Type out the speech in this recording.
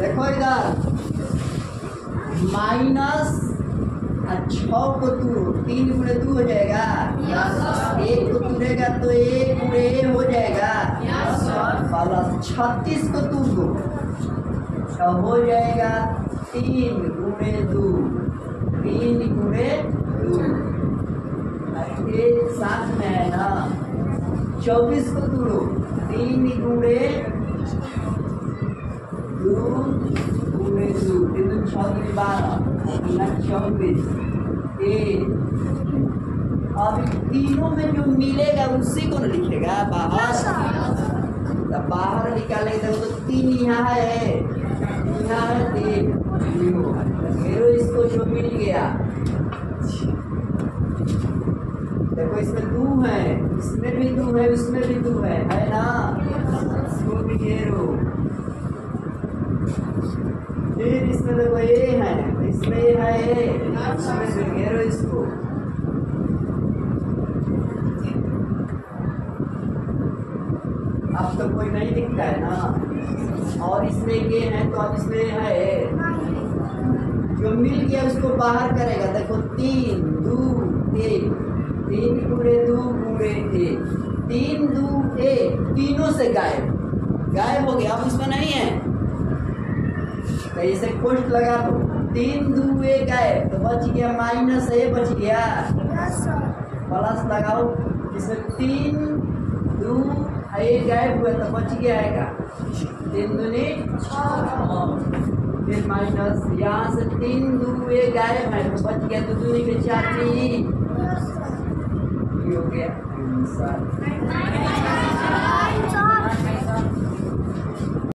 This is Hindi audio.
देखो इधर। माइनस छ को तू तीन गुणे दो हो जाएगा। एक को तुरेगा तो एक गुणे हो जाएगा। प्लस छत्तीस को तू दो तो हो जाएगा। तीन गुणे दो, तीन गुणे दो। साथ में है ना। चौबीस को तोड़ो तीन गुणे बारह गुना चौबीस अब तीनों में जो मिलेगा उसी को न लिखेगा बाहर। तो बाहर निकालेंगे तो तीन यहाँ है। यहाँ है तीन ज़ीरो इसको जो मिल गया। देखो इसमें दो है। इसमें भी दो है उसमें भी दो है। है ना? इसको भी घेरो। फिर इसमें देखो ये है इसमें ये है ये घेरो इसको अब तो कोई नहीं दिखता है ना और इसमें ये है तो अब इसमें है जो मिल गया उसको बाहर करेगा देखो तीन दो एक तीन गुणे दो गुणे एक तीन दो एक तीनों से गायब गायब हो गया अब इसमें नहीं है। तो इसे कोष्ट लगा दो। तीन दो एक गायब तो बच गया माइनस ए बच गया। प्लस लगाओ। इसमें तीन दो एक गायब हुआ तो बच गया का तीन दूनी फिर माइनस यहाँ से तीन दो एक गायब है तो बच गया तो दूनी के चार ही हो गया।